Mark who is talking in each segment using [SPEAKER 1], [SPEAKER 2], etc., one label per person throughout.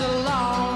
[SPEAKER 1] along the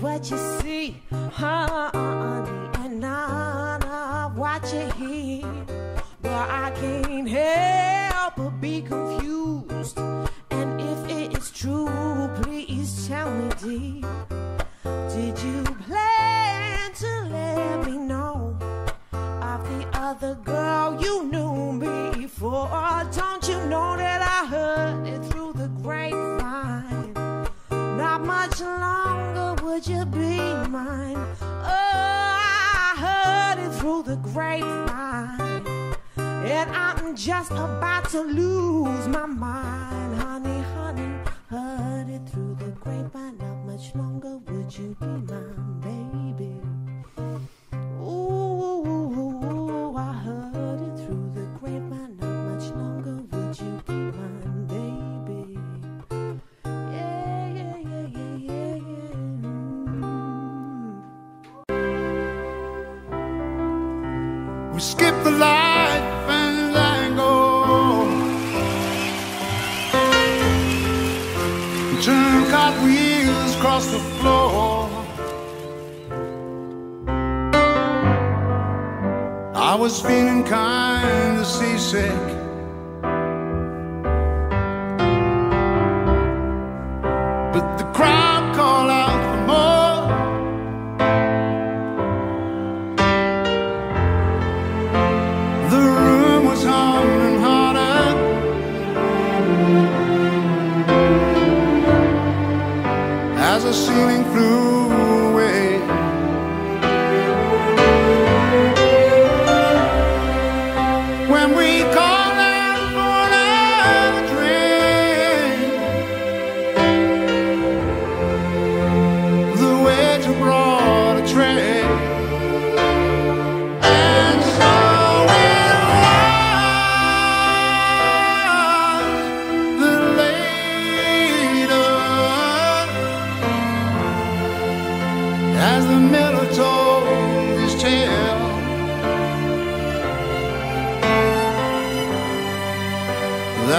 [SPEAKER 2] what you see. Oh.
[SPEAKER 3] was feeling kind of seasick.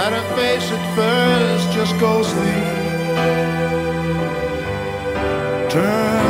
[SPEAKER 3] Better face it first, just
[SPEAKER 4] go
[SPEAKER 5] sleep. Turn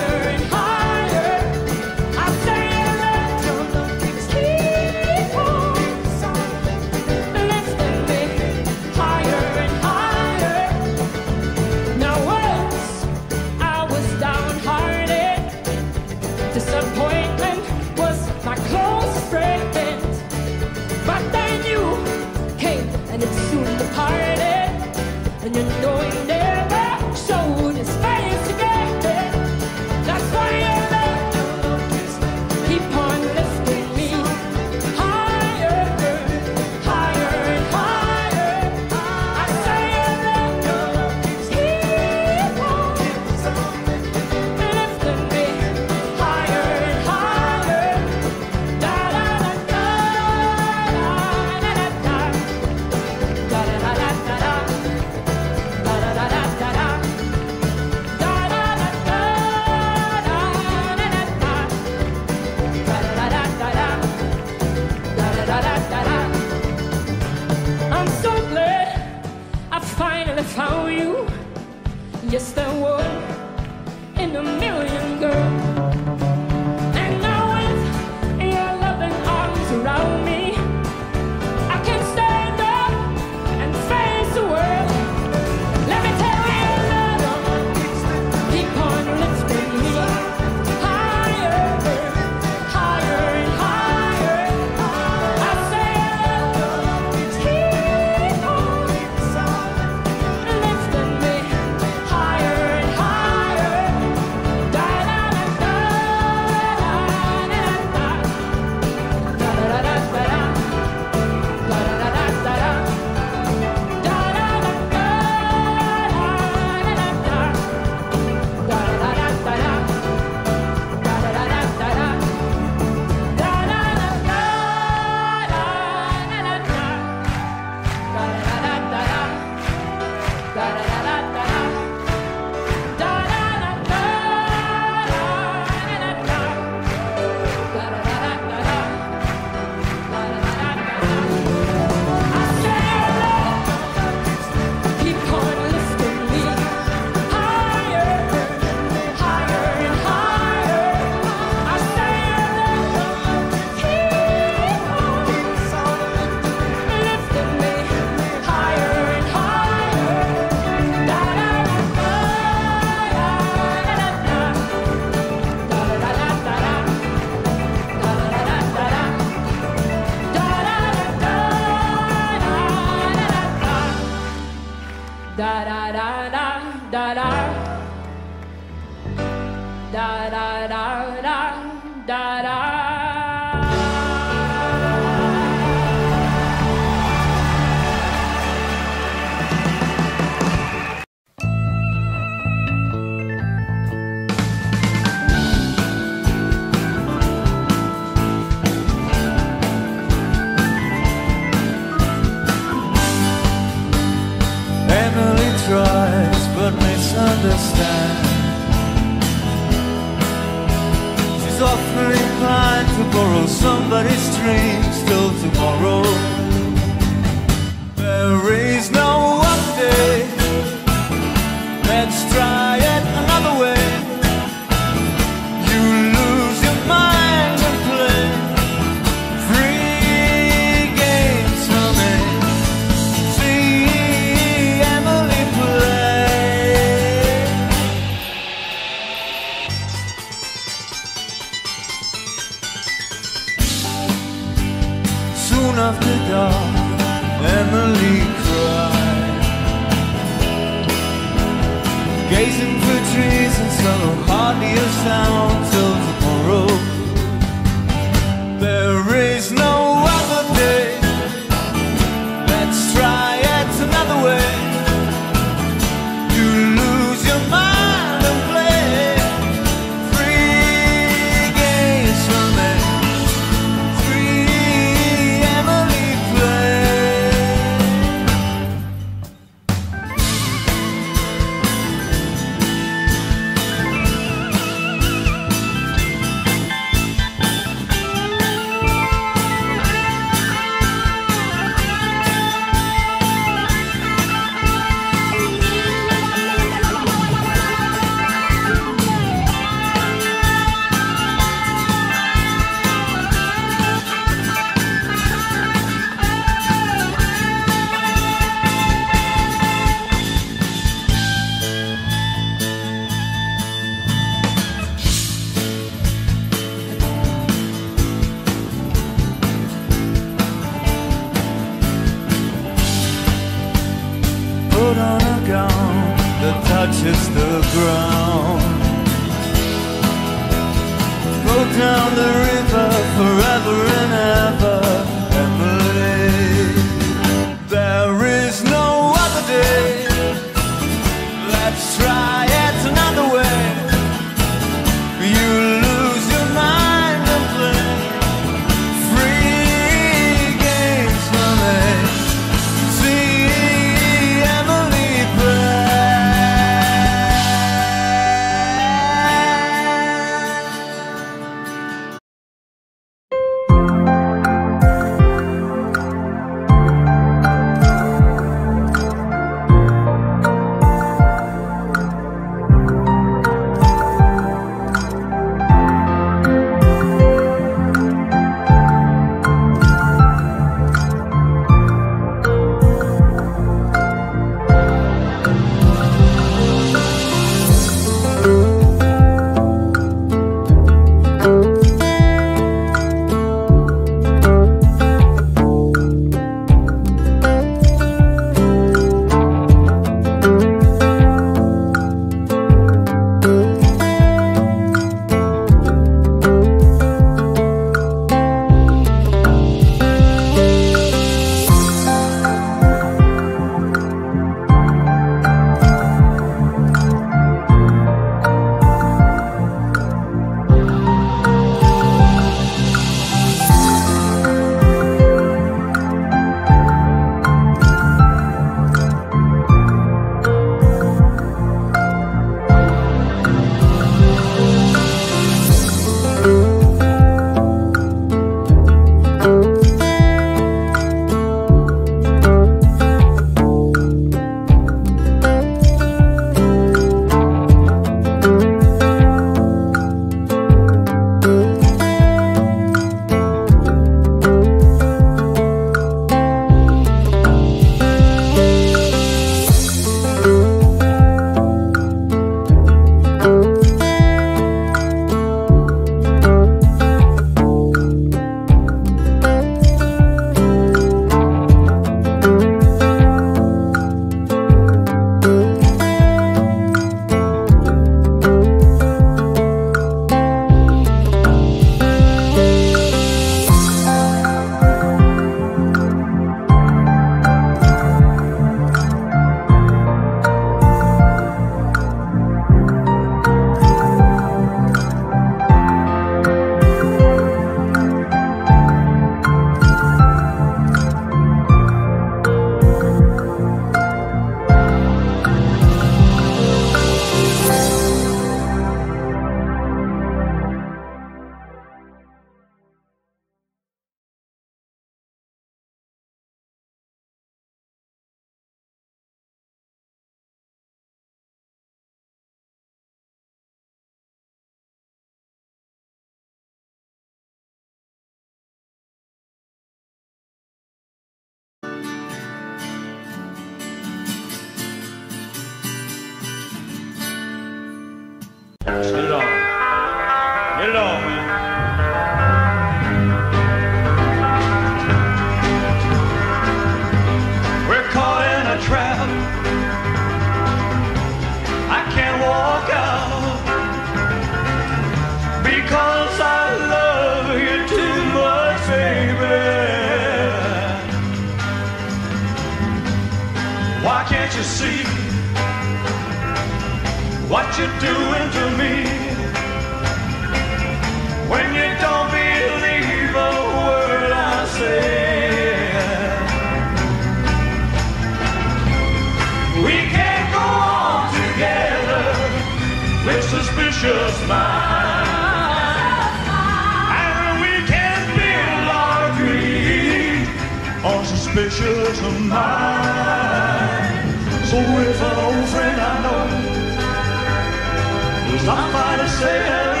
[SPEAKER 5] was not by to
[SPEAKER 6] say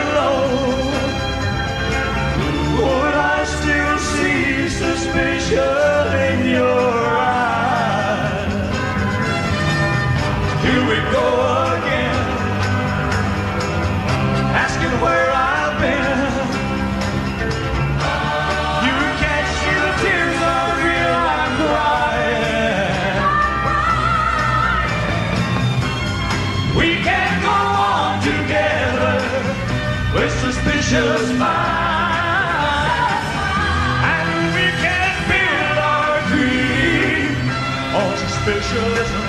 [SPEAKER 7] suspicious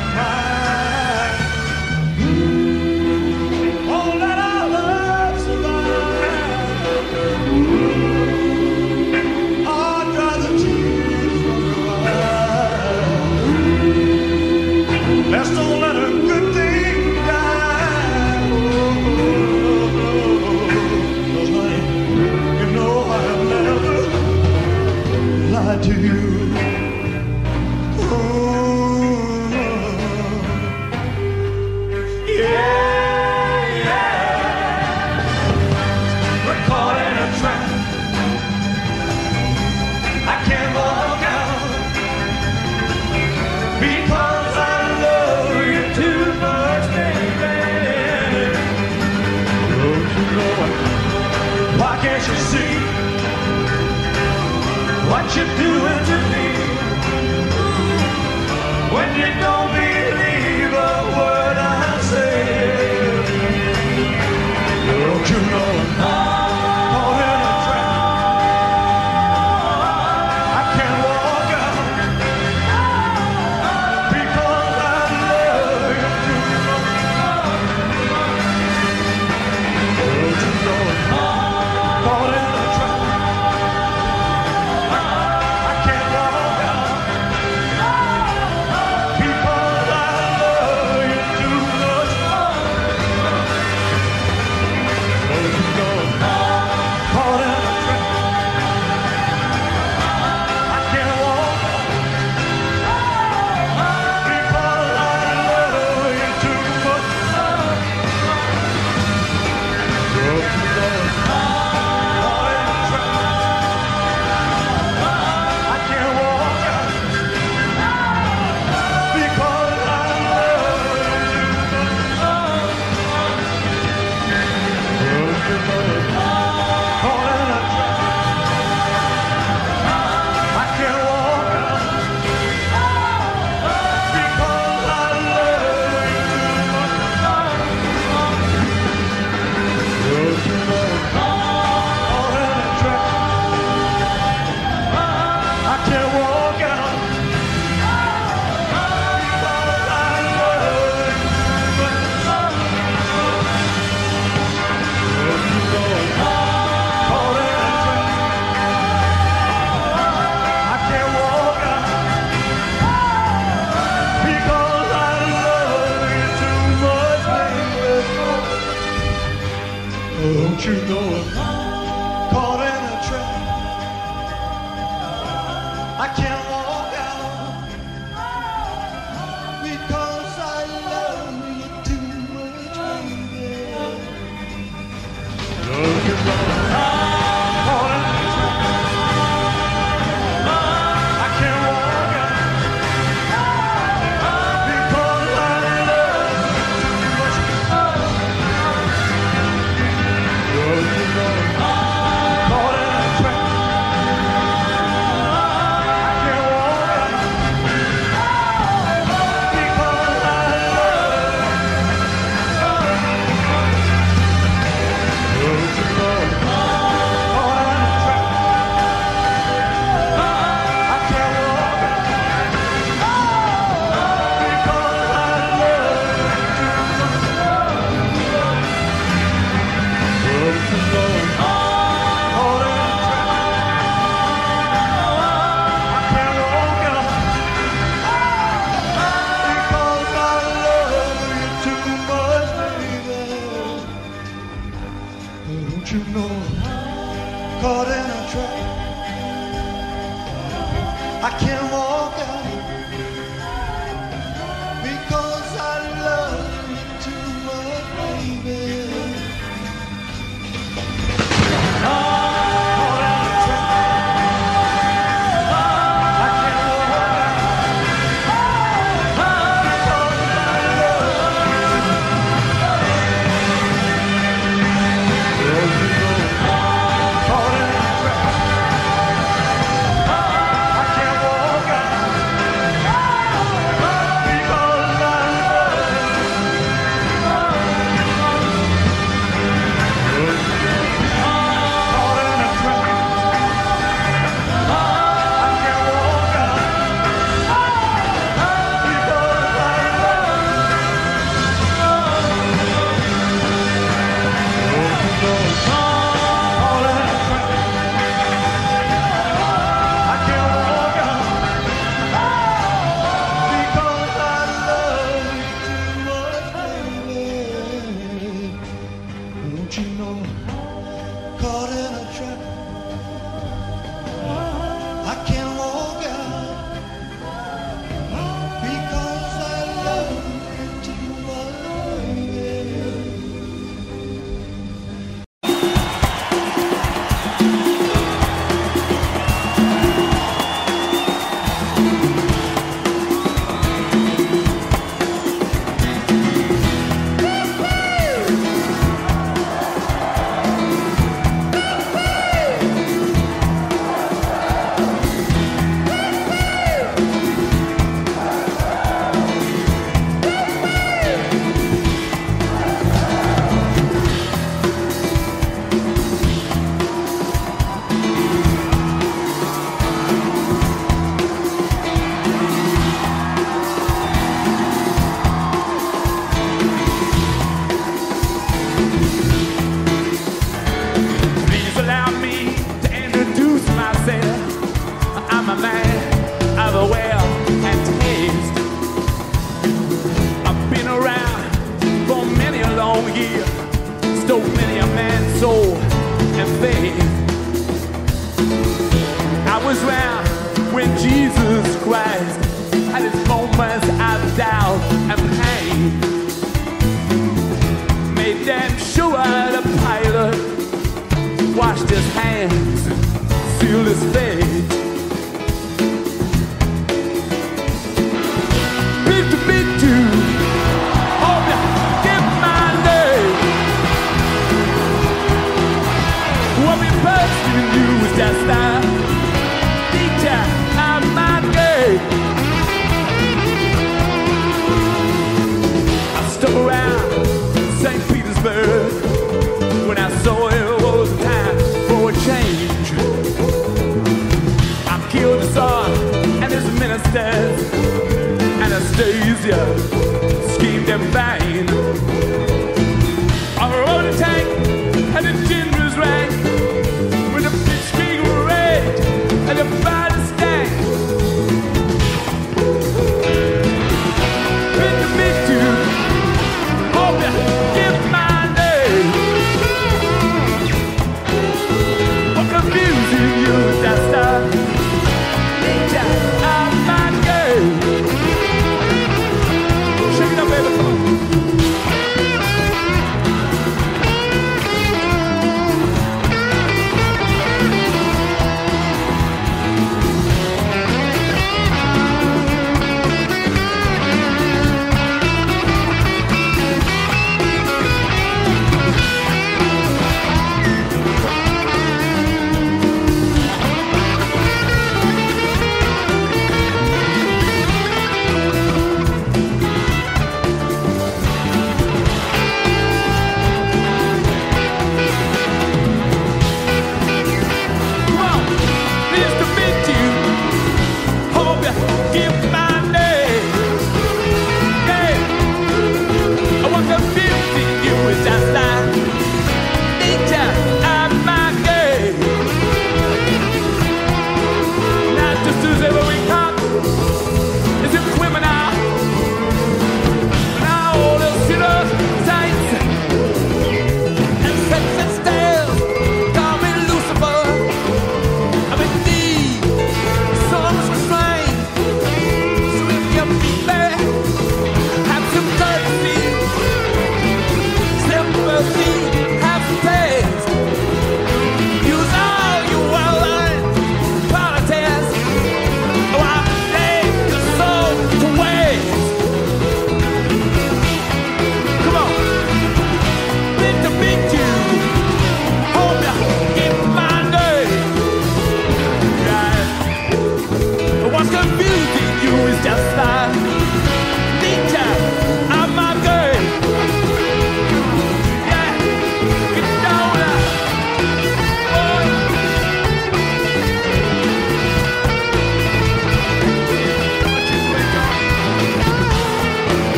[SPEAKER 7] first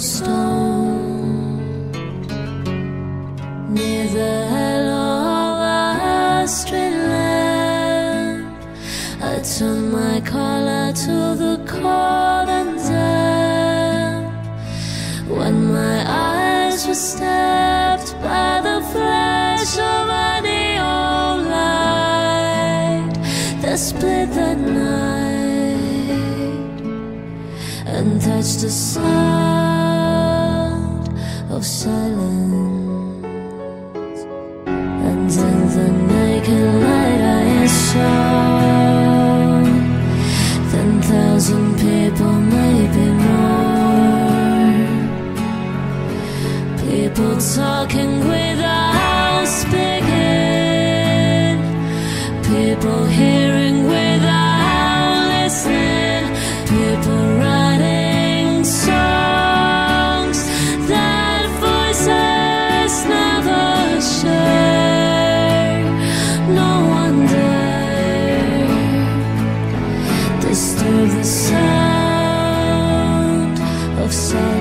[SPEAKER 7] Stop. of sun.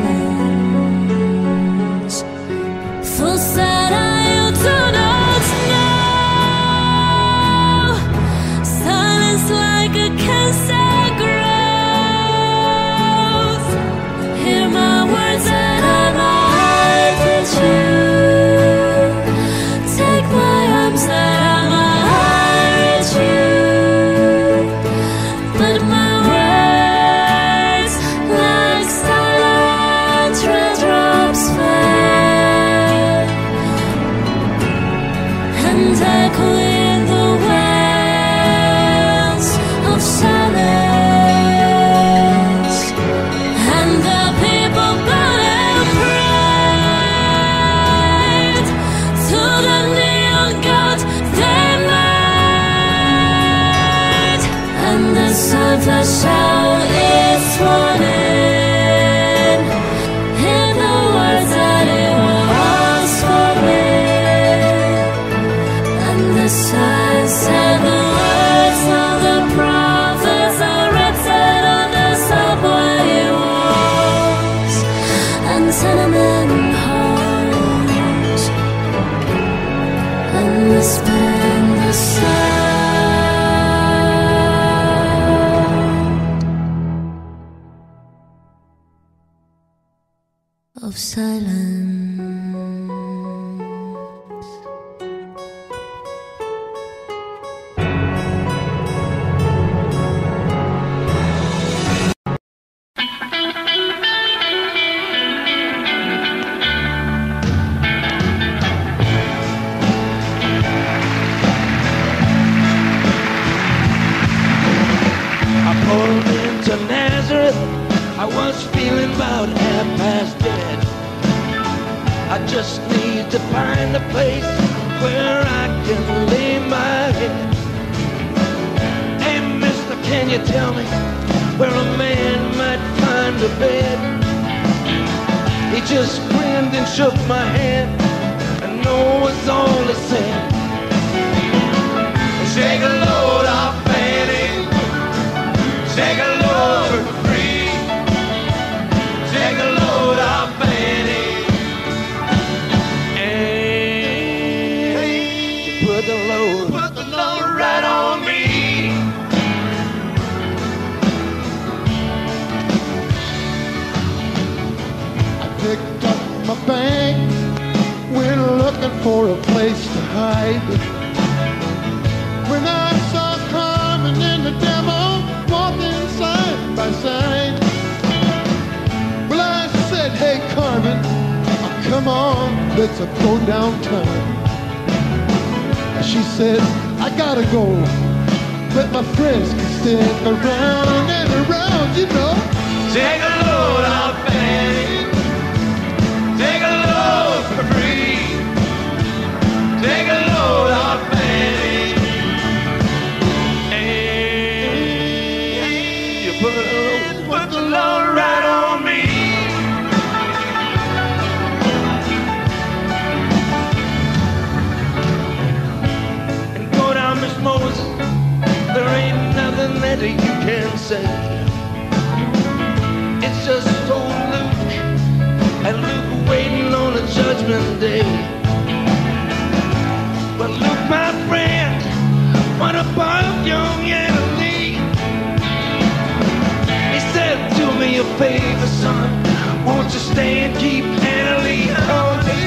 [SPEAKER 7] put the
[SPEAKER 8] load right on
[SPEAKER 7] me. I picked up my bank. We're
[SPEAKER 9] looking for a place to hide. When I saw Carmen in the
[SPEAKER 10] demo, walking side by side, well, I
[SPEAKER 11] said,
[SPEAKER 12] hey, Carmen, come
[SPEAKER 10] on, let's go downtown she said, I gotta go. But my friends can stick around and around, you know.
[SPEAKER 2] Take a load off Benny. Take a load for free. Take a
[SPEAKER 13] that you can say. It's just old Luke and Luke waiting on a judgment day. But Luke, my friend, what about young Annalee? He said, do me a favor, son. Won't you stay and keep Annalee?" on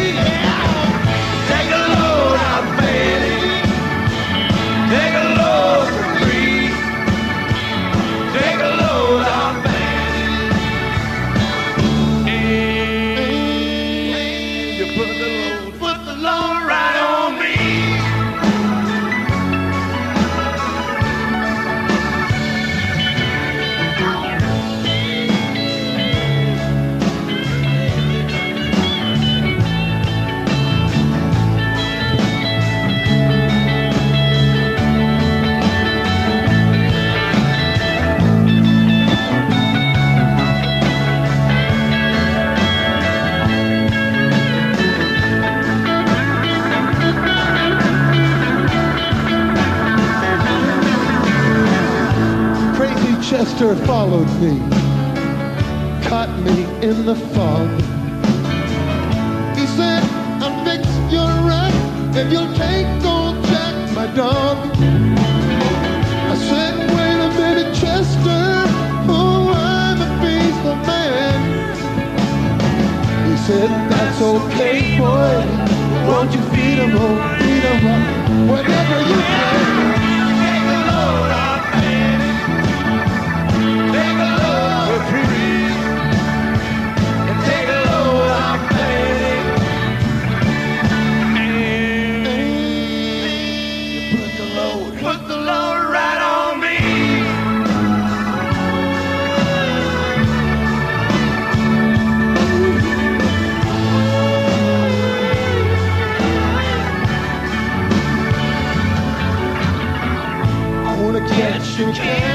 [SPEAKER 10] master followed me, caught me in the fog. He said, I'll fix your right if you'll take old Jack, my dog. I said, wait a minute, Chester, oh, I'm a beast of man. He said, that's okay, boy. Won't you feed him, oh, feed him, whatever you can.
[SPEAKER 2] change.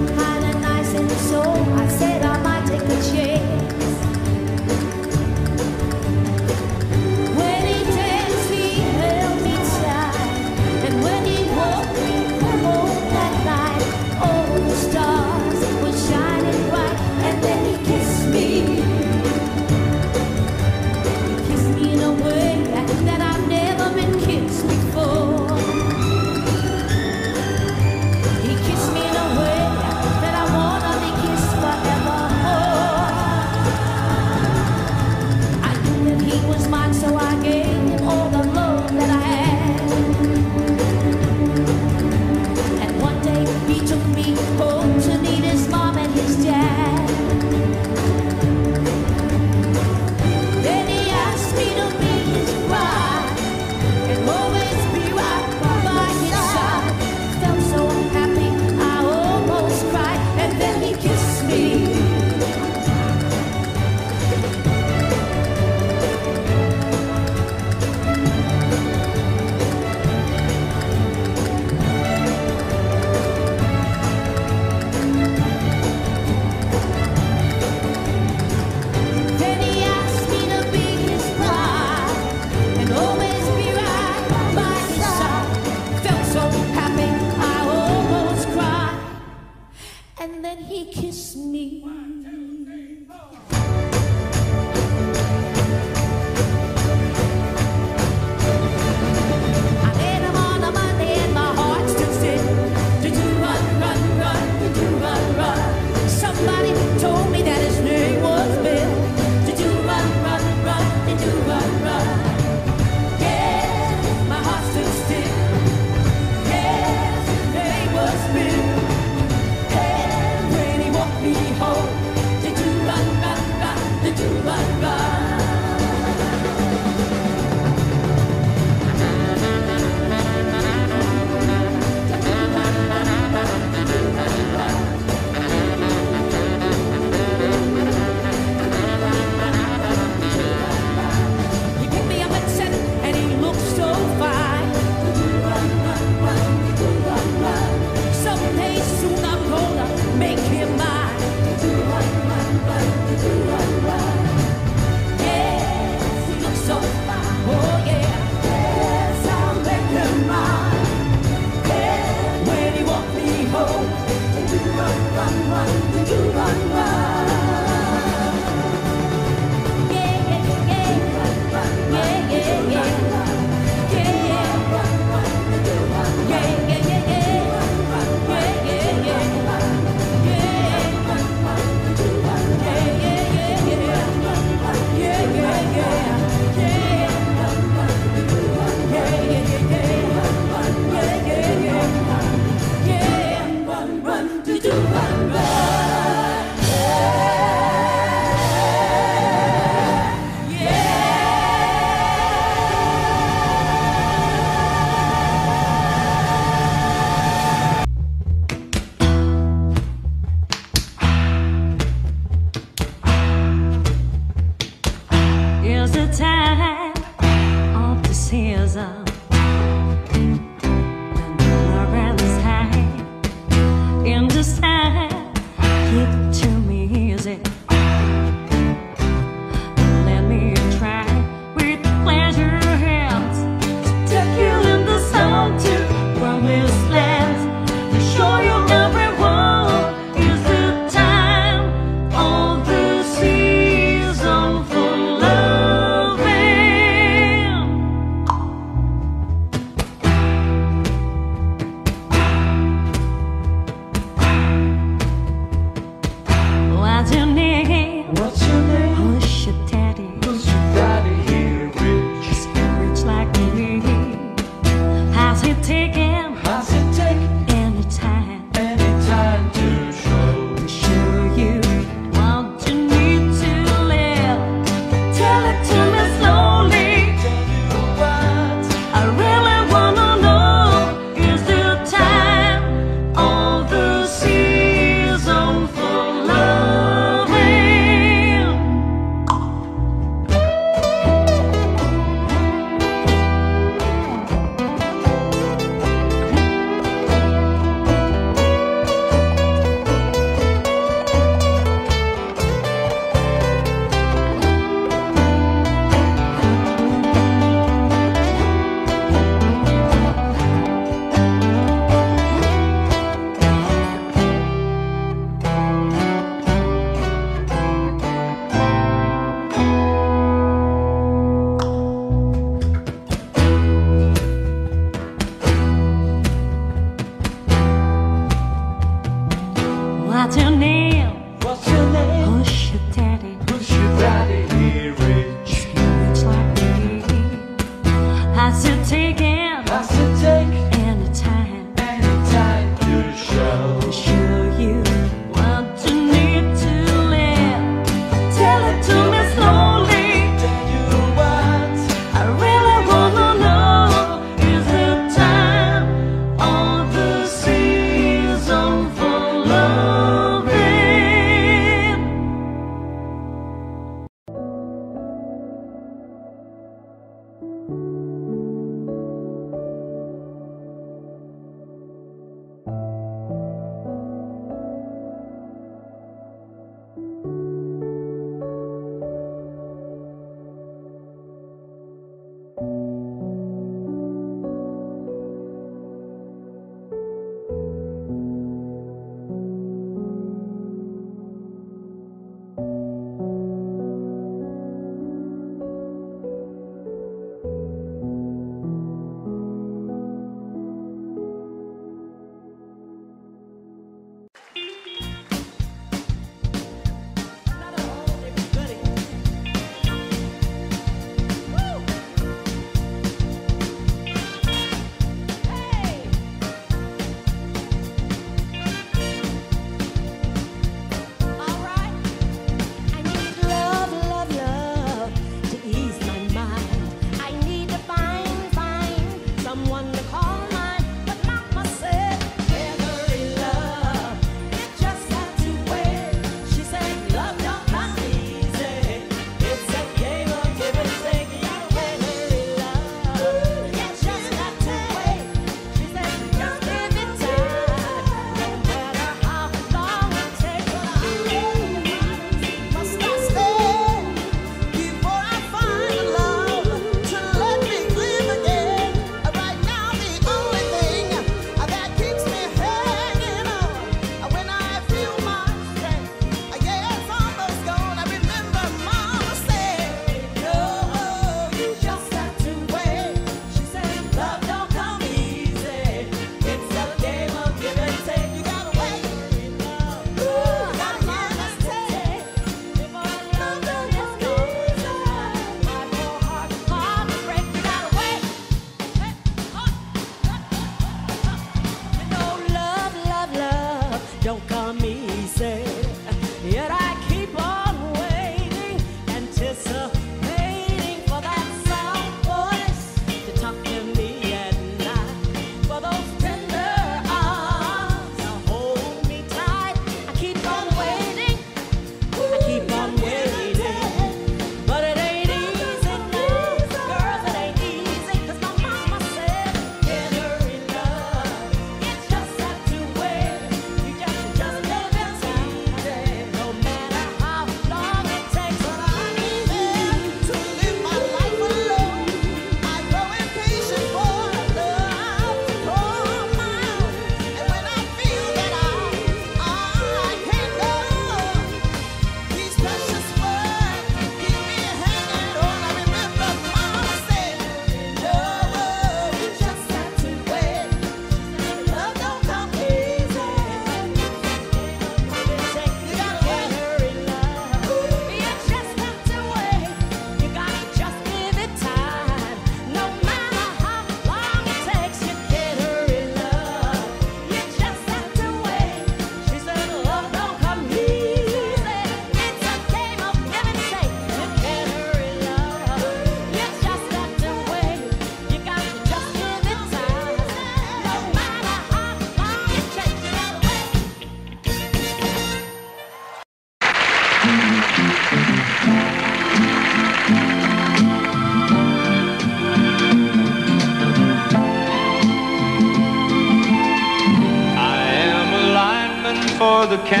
[SPEAKER 2] The
[SPEAKER 7] county,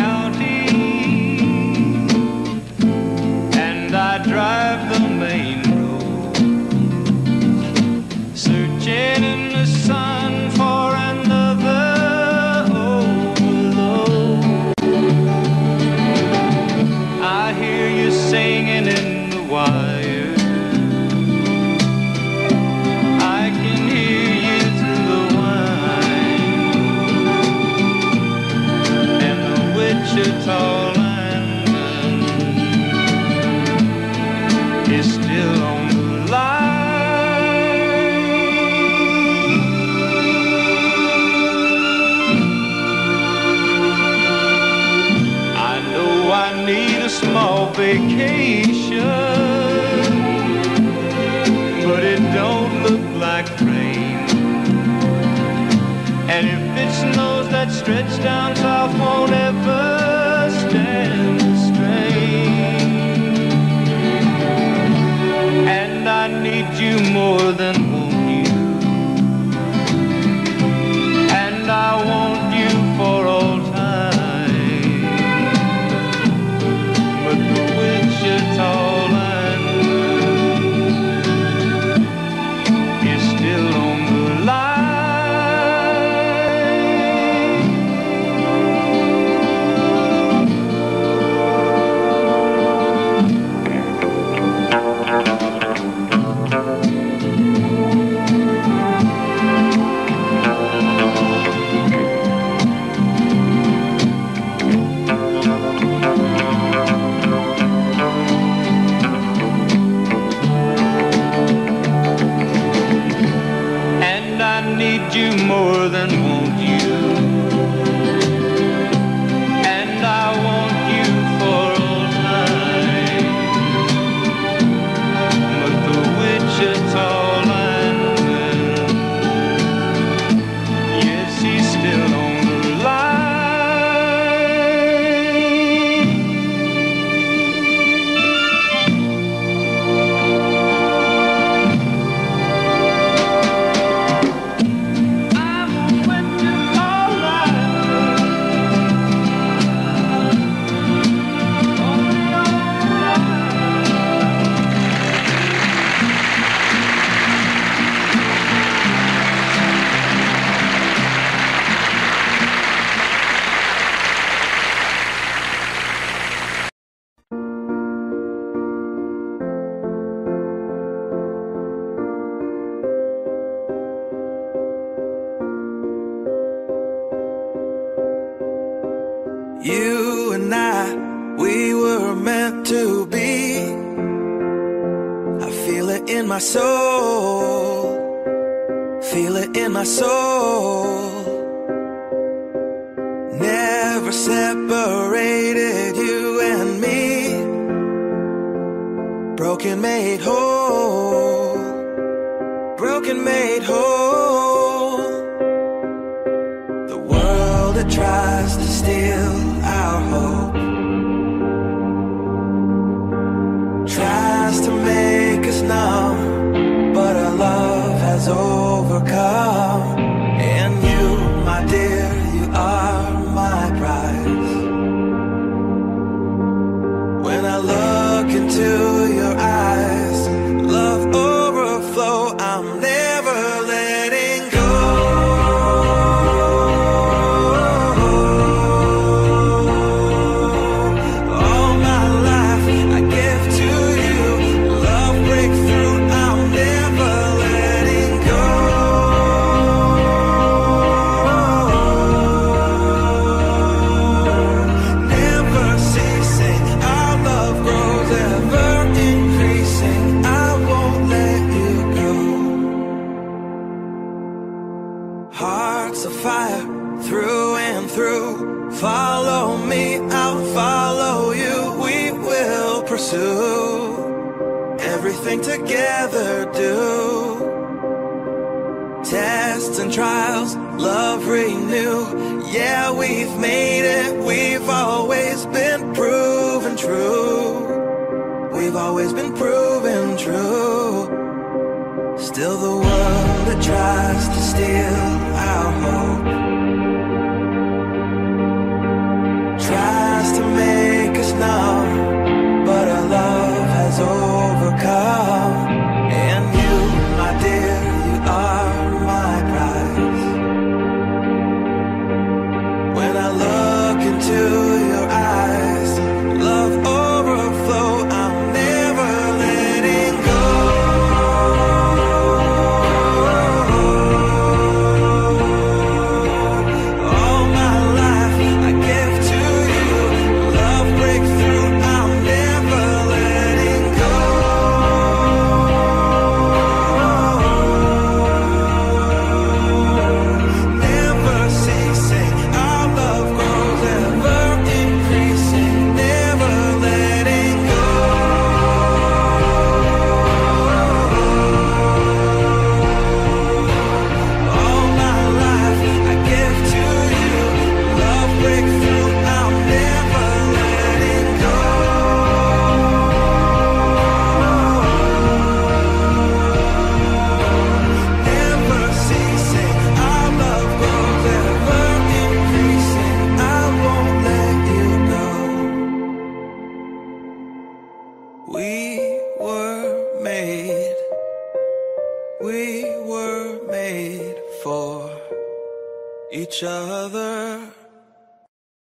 [SPEAKER 7] I'm
[SPEAKER 14] never